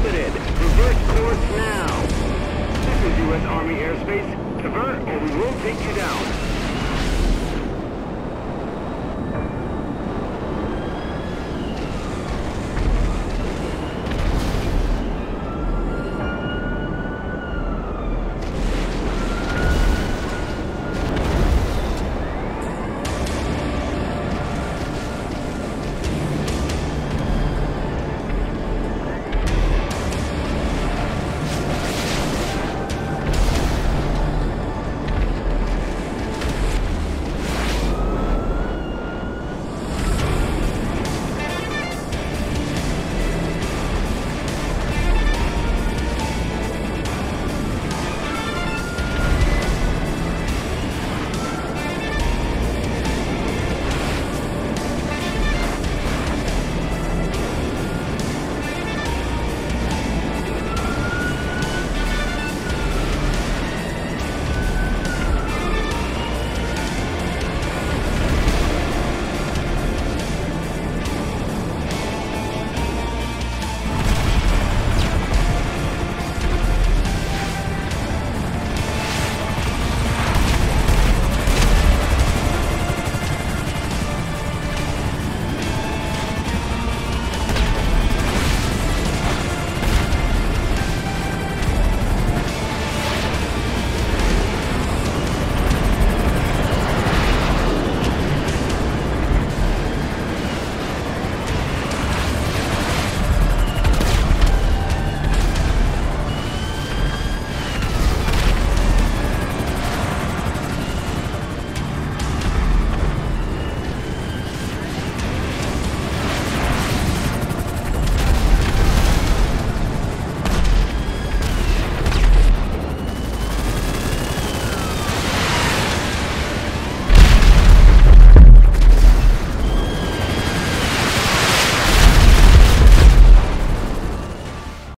prohibited. Reverse course now. This is U.S. Army airspace. Divert or we will take you down.